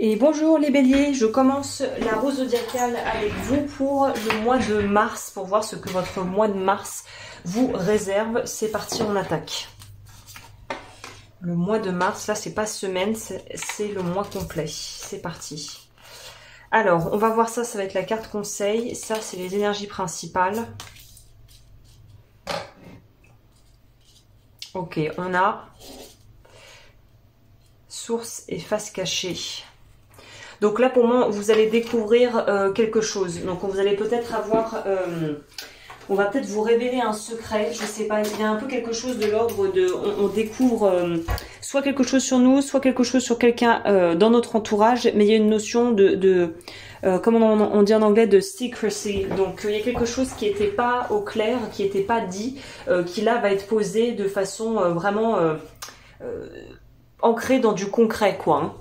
Et bonjour les béliers, je commence la rose zodiacale avec vous pour le mois de mars, pour voir ce que votre mois de mars vous réserve. C'est parti, on attaque. Le mois de mars, là c'est pas semaine, c'est le mois complet. C'est parti. Alors, on va voir ça, ça va être la carte conseil. Ça, c'est les énergies principales. Ok, on a source et face cachée. Donc là, pour moi, vous allez découvrir euh, quelque chose. Donc vous allez peut-être avoir... Euh, on va peut-être vous révéler un secret, je sais pas, il y a un peu quelque chose de l'ordre de... On, découvre euh, soit quelque chose sur nous, soit quelque chose sur quelqu'un dans notre entourage, mais il y a une notion de... de comment on, dit en anglais, de secrecy. Donc il y a quelque chose qui n'était pas au clair, qui n'était pas dit, qui là va être posé de façon vraiment ancrée dans du concret, quoi. Hein.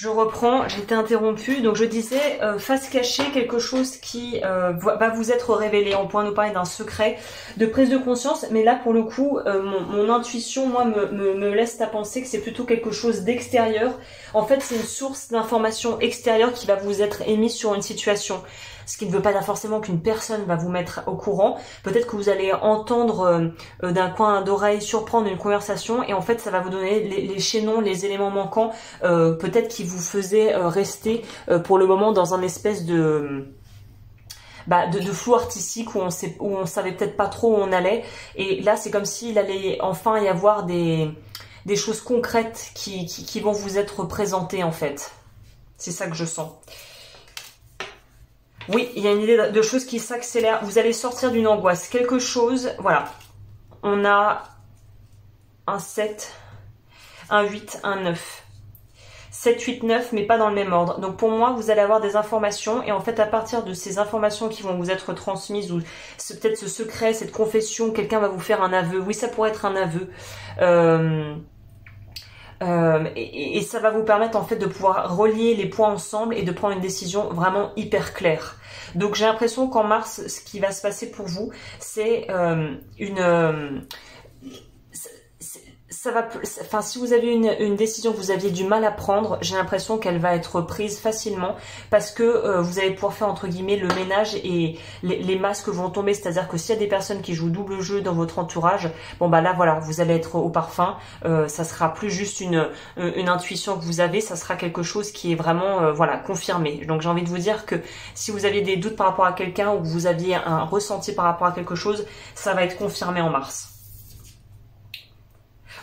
Je reprends, j'étais interrompue. Donc je disais, euh, face cachée, quelque chose qui euh, va vous être révélé. On pourrait nous parler d'un secret, de prise de conscience. Mais là, pour le coup, euh, mon, intuition, moi, me, me, laisse à penser que c'est plutôt quelque chose d'extérieur. En fait, c'est une source d'information extérieure qui va vous être émise sur une situation ce qui ne veut pas forcément qu'une personne va vous mettre au courant. Peut-être que vous allez entendre euh, euh, d'un coin d'oreille surprendre une conversation et en fait ça va vous donner les, chaînons, les éléments manquants, euh, peut-être qui vous faisaient rester pour le moment dans un espèce de... Bah, de, flou artistique où on sait, où on savait peut-être pas trop où on allait. Et là c'est comme s'il allait enfin y avoir des, des choses concrètes qui vont vous être présentées en fait. C'est ça que je sens oui, il y a une idée de choses qui s'accélèrent. Vous allez sortir d'une angoisse. Quelque chose, voilà. On a un 7, un 8, un 9. 7, 8, 9, mais pas dans le même ordre. Donc pour moi, vous allez avoir des informations et en fait à partir de ces informations qui vont vous être transmises ou peut-être ce secret, cette confession, quelqu'un va vous faire un aveu. Oui, ça pourrait être un aveu. Euh, euh, et, ça va vous permettre en fait de pouvoir relier les points ensemble et de prendre une décision vraiment hyper claire. Donc j'ai l'impression qu'en mars, ce qui va se passer pour vous, c'est euh, une euh, ça va, enfin, si vous avez une, décision que vous aviez du mal à prendre, j'ai l'impression qu'elle va être prise facilement parce que euh, vous allez pouvoir faire entre guillemets le ménage et les, masques vont tomber. C'est-à-dire que s'il y a des personnes qui jouent double jeu dans votre entourage, bon bah là voilà, vous allez être au parfum. Euh, ça sera plus juste une, une intuition que vous avez, ça sera quelque chose qui est vraiment euh, voilà confirmé. Donc j'ai envie de vous dire que si vous aviez des doutes par rapport à quelqu'un ou que vous aviez un ressenti par rapport à quelque chose, ça va être confirmé en mars.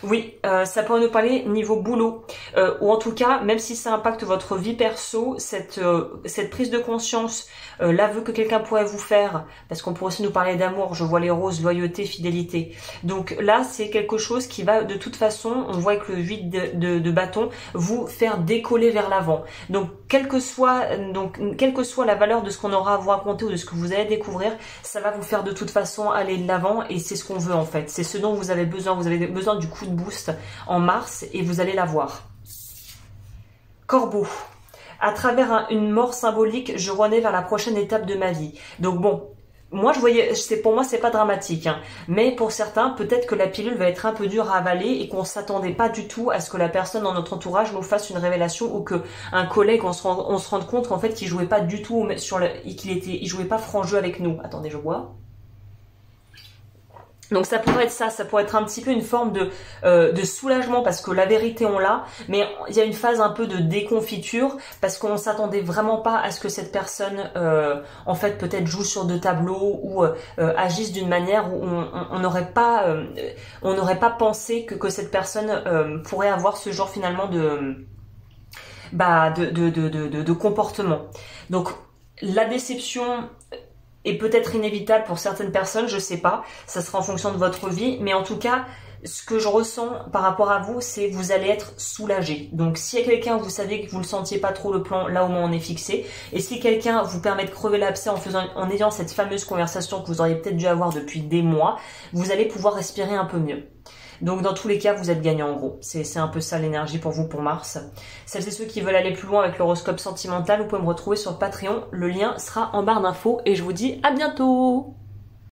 Oui, euh, ça pourrait nous parler niveau boulot, euh, ou en tout cas, même si ça impacte votre vie perso, cette, euh, prise de conscience, l'aveu que quelqu'un pourrait vous faire, parce qu'on pourrait aussi nous parler d'amour, je vois les roses, loyauté, fidélité. Donc là, c'est quelque chose qui va de toute façon, on voit avec le vide de, de, bâton, vous faire décoller vers l'avant. Donc quelle que soit donc quelle que soit la valeur de ce qu'on aura à vous raconter ou de ce que vous allez découvrir, ça va vous faire de toute façon aller de l'avant et c'est ce qu'on veut en fait. C'est ce dont vous avez besoin. Vous avez besoin du coup boost en mars et vous allez la voir. Corbeau. À travers une mort symbolique, je renais vers la prochaine étape de ma vie. Donc bon, moi je voyais, c'est pour moi c'est pas dramatique, hein. mais pour certains peut-être que la pilule va être un peu dure à avaler et qu'on s'attendait pas du tout à ce que la personne dans notre entourage nous fasse une révélation ou que un collègue on se, rende compte qu'en fait qu'il jouait pas du tout sur qu'il était, il jouait pas franc jeu avec nous. Attendez, je vois. Donc ça pourrait être ça, ça pourrait être un petit peu une forme de, euh, de soulagement parce que la vérité on l'a, mais il y a une phase un peu de déconfiture parce qu'on s'attendait vraiment pas à ce que cette personne euh, en fait peut-être joue sur deux tableaux ou euh, agisse d'une manière où on n'aurait pas on n'aurait pas pensé que, que cette personne pourrait avoir ce genre finalement de bah de, de, de, de, de comportement. Donc la déception est peut-être inévitable pour certaines personnes, je sais pas, ça sera en fonction de votre vie, mais en tout cas, ce que je ressens par rapport à vous, c'est que vous allez être soulagé. Donc s'il y a quelqu'un, vous savez que vous ne sentiez pas trop le plan, là au moins on est fixé. Et si quelqu'un vous permet de crever l'abcès en ayant cette fameuse conversation que vous auriez peut-être dû avoir depuis des mois, vous allez pouvoir respirer un peu mieux. Donc dans tous les cas, vous êtes gagnant en gros. C'est un peu ça l'énergie pour vous pour Mars. Celles et ceux qui veulent aller plus loin avec l'horoscope sentimental, vous pouvez me retrouver sur Patreon. Le lien sera en barre d'infos et je vous dis à bientôt